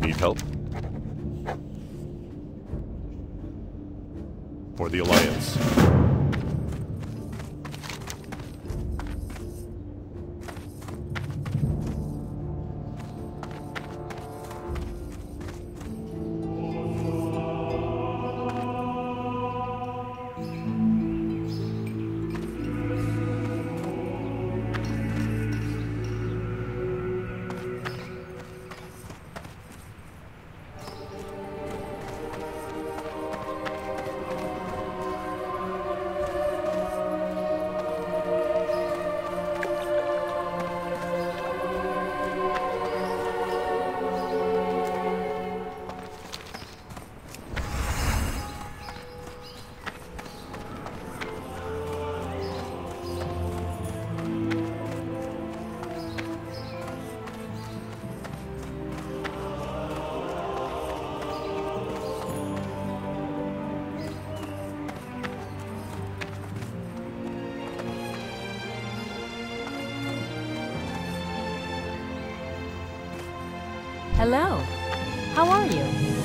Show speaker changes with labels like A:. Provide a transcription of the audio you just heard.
A: Need help? For the Alliance.
B: Hello. How are you?